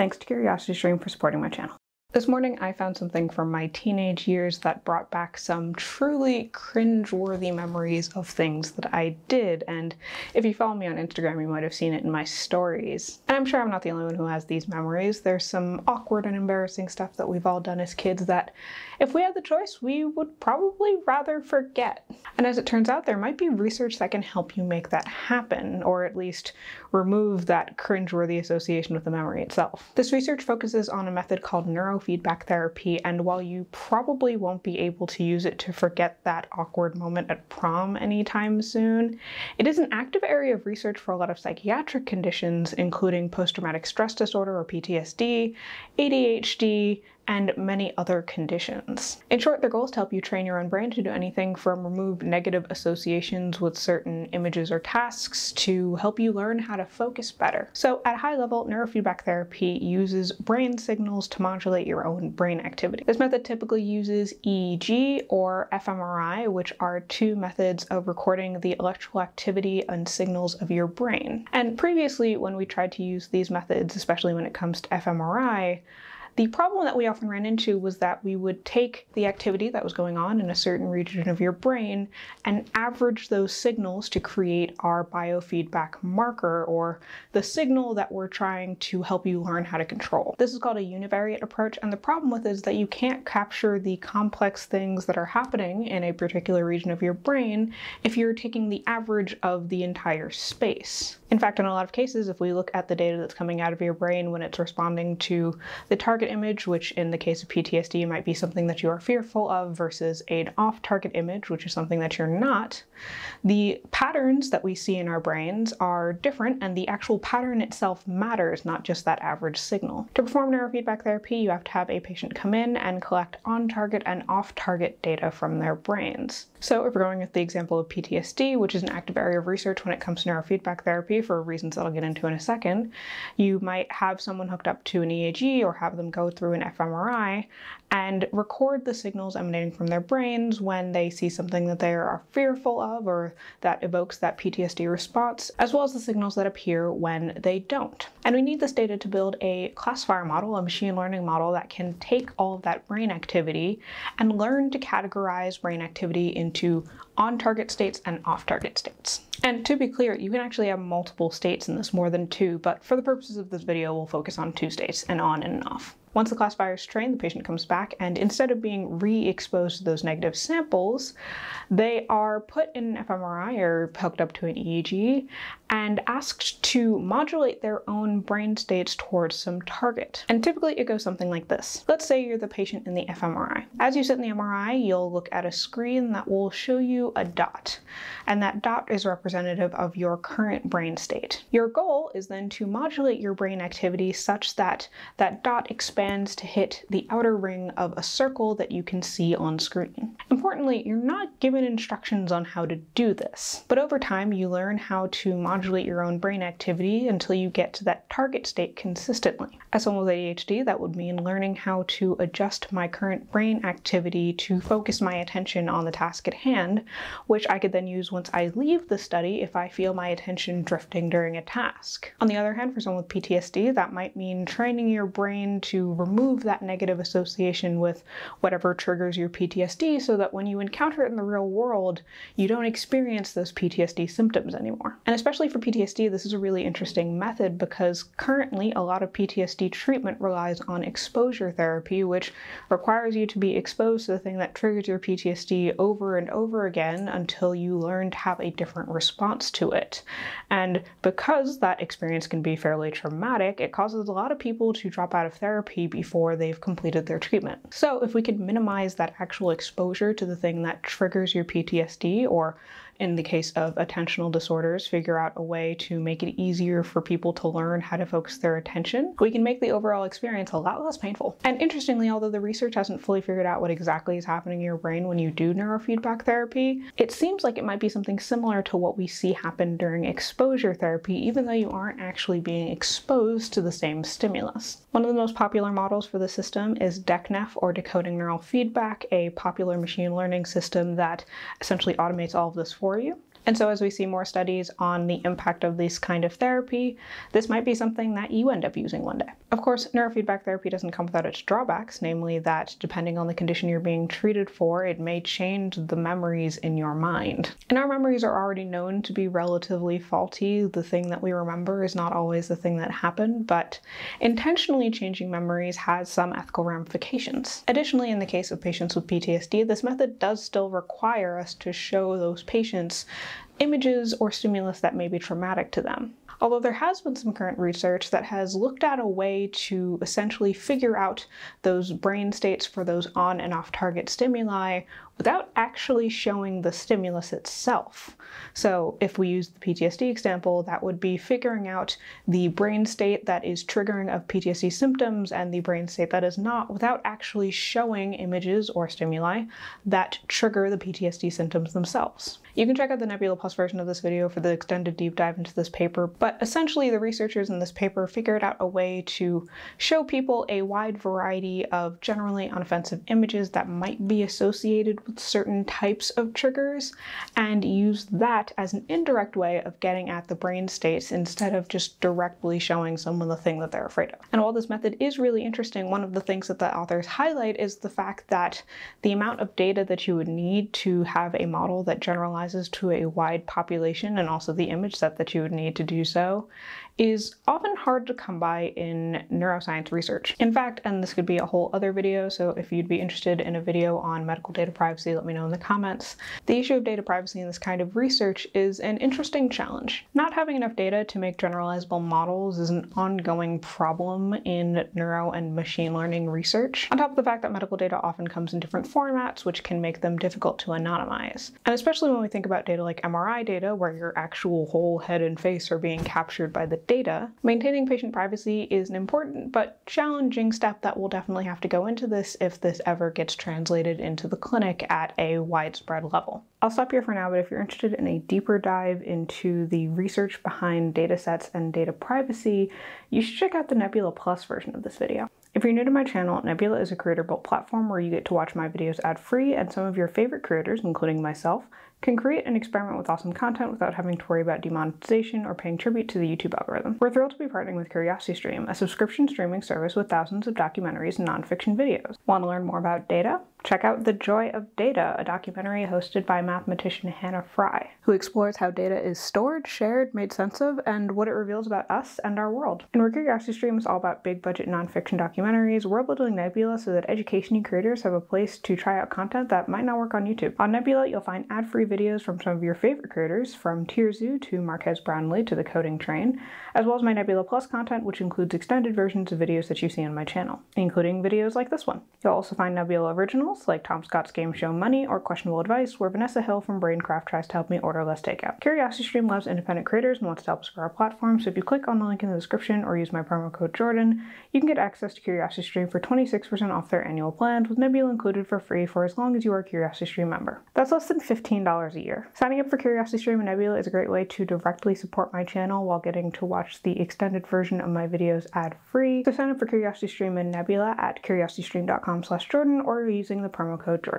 Thanks to CuriosityStream for supporting my channel. This morning I found something from my teenage years that brought back some truly cringe-worthy memories of things that I did, and if you follow me on Instagram you might have seen it in my stories. And I'm sure I'm not the only one who has these memories. There's some awkward and embarrassing stuff that we've all done as kids that, if we had the choice, we would probably rather forget. And as it turns out, there might be research that can help you make that happen, or at least remove that cringe-worthy association with the memory itself. This research focuses on a method called neuro neurofeedback therapy, and while you probably won't be able to use it to forget that awkward moment at prom anytime soon, it is an active area of research for a lot of psychiatric conditions, including post traumatic stress disorder or PTSD, ADHD, and many other conditions. In short, their goal is to help you train your own brain to do anything from remove negative associations with certain images or tasks to help you learn how to focus better. So at a high level, neurofeedback therapy uses brain signals to modulate your own brain activity. This method typically uses EEG or fMRI, which are two methods of recording the electrical activity and signals of your brain. And previously, when we tried to use these methods, especially when it comes to fMRI, the problem that we often ran into was that we would take the activity that was going on in a certain region of your brain and average those signals to create our biofeedback marker or the signal that we're trying to help you learn how to control. This is called a univariate approach and the problem with it is that you can't capture the complex things that are happening in a particular region of your brain if you're taking the average of the entire space. In fact, in a lot of cases, if we look at the data that's coming out of your brain when it's responding to the target image, which in the case of PTSD might be something that you are fearful of, versus an off target image, which is something that you're not, the patterns that we see in our brains are different, and the actual pattern itself matters, not just that average signal. To perform neurofeedback therapy, you have to have a patient come in and collect on target and off target data from their brains. So, if we're going with the example of PTSD, which is an active area of research when it comes to neurofeedback therapy, for reasons that I'll get into in a second. You might have someone hooked up to an EEG or have them go through an fMRI and record the signals emanating from their brains when they see something that they are fearful of or that evokes that PTSD response, as well as the signals that appear when they don't. And we need this data to build a classifier model, a machine learning model that can take all of that brain activity and learn to categorize brain activity into on target states and off target states. And to be clear, you can actually have multiple states in this, more than two, but for the purposes of this video, we'll focus on two states, and on and off. Once the classifier is trained, the patient comes back, and instead of being re-exposed to those negative samples, they are put in an fMRI or hooked up to an EEG and asked to modulate their own brain states towards some target. And typically it goes something like this. Let's say you're the patient in the fMRI. As you sit in the MRI, you'll look at a screen that will show you a dot, and that dot is representative of your current brain state. Your goal is then to modulate your brain activity such that that dot expands expands to hit the outer ring of a circle that you can see on screen. Importantly, you're not given instructions on how to do this, but over time you learn how to modulate your own brain activity until you get to that target state consistently. As someone with ADHD, that would mean learning how to adjust my current brain activity to focus my attention on the task at hand, which I could then use once I leave the study if I feel my attention drifting during a task. On the other hand, for someone with PTSD, that might mean training your brain to remove that negative association with whatever triggers your PTSD so that when you encounter it in the real world, you don't experience those PTSD symptoms anymore. And especially for PTSD, this is a really interesting method because currently a lot of PTSD treatment relies on exposure therapy, which requires you to be exposed to the thing that triggers your PTSD over and over again until you learn to have a different response to it. And because that experience can be fairly traumatic, it causes a lot of people to drop out of therapy before they've completed their treatment. So if we could minimize that actual exposure to the thing that triggers your PTSD or in the case of attentional disorders, figure out a way to make it easier for people to learn how to focus their attention, we can make the overall experience a lot less painful. And interestingly, although the research hasn't fully figured out what exactly is happening in your brain when you do neurofeedback therapy, it seems like it might be something similar to what we see happen during exposure therapy, even though you aren't actually being exposed to the same stimulus. One of the most popular models for the system is DECNEF or Decoding Neural Feedback, a popular machine learning system that essentially automates all of this for for you. And so as we see more studies on the impact of this kind of therapy, this might be something that you end up using one day. Of course, neurofeedback therapy doesn't come without its drawbacks, namely that depending on the condition you're being treated for, it may change the memories in your mind. And our memories are already known to be relatively faulty. The thing that we remember is not always the thing that happened, but intentionally changing memories has some ethical ramifications. Additionally, in the case of patients with PTSD, this method does still require us to show those patients images or stimulus that may be traumatic to them. Although there has been some current research that has looked at a way to essentially figure out those brain states for those on and off target stimuli without actually showing the stimulus itself. So if we use the PTSD example, that would be figuring out the brain state that is triggering of PTSD symptoms and the brain state that is not without actually showing images or stimuli that trigger the PTSD symptoms themselves. You can check out the Nebula Plus version of this video for the extended deep dive into this paper, but essentially the researchers in this paper figured out a way to show people a wide variety of generally unoffensive images that might be associated with certain types of triggers and use that as an indirect way of getting at the brain states instead of just directly showing someone the thing that they're afraid of. And while this method is really interesting, one of the things that the authors highlight is the fact that the amount of data that you would need to have a model that generalizes to a wide population and also the image set that you would need to do so is often hard to come by in neuroscience research. In fact, and this could be a whole other video, so if you'd be interested in a video on medical data privacy, let me know in the comments. The issue of data privacy in this kind of research is an interesting challenge. Not having enough data to make generalizable models is an ongoing problem in neuro and machine learning research, on top of the fact that medical data often comes in different formats, which can make them difficult to anonymize. And especially when we think about data like MRI data, where your actual whole head and face are being captured by the data, maintaining patient privacy is an important but challenging step that will definitely have to go into this if this ever gets translated into the clinic at a widespread level. I'll stop here for now, but if you're interested in a deeper dive into the research behind data sets and data privacy, you should check out the Nebula Plus version of this video. If you're new to my channel, Nebula is a creator-built platform where you get to watch my videos ad-free and some of your favorite creators, including myself, can create and experiment with awesome content without having to worry about demonetization or paying tribute to the YouTube algorithm. We're thrilled to be partnering with CuriosityStream, a subscription streaming service with thousands of documentaries and nonfiction videos. Want to learn more about data? Check out The Joy of Data, a documentary hosted by mathematician Hannah Fry, who explores how data is stored, shared, made sense of, and what it reveals about us and our world. And where CuriosityStream is all about big budget nonfiction documentaries, we're building Nebula so that education creators have a place to try out content that might not work on YouTube. On Nebula, you'll find ad-free videos from some of your favorite creators, from Tierzoo to Marques Brownlee to The Coding Train, as well as my Nebula Plus content, which includes extended versions of videos that you see on my channel, including videos like this one. You'll also find Nebula Originals like Tom Scott's Game Show Money or Questionable Advice, where Vanessa Hill from Braincraft tries to help me order less takeout. CuriosityStream loves independent creators and wants to help us grow our platform, so if you click on the link in the description or use my promo code Jordan, you can get access to CuriosityStream for 26% off their annual plans, with Nebula included for free for as long as you are a CuriosityStream member. That's less than $15 a year. Signing up for CuriosityStream and Nebula is a great way to directly support my channel while getting to watch the extended version of my videos ad-free. So sign up for CuriosityStream and Nebula at curiositystream.com slash Jordan or using the promo code Jordan.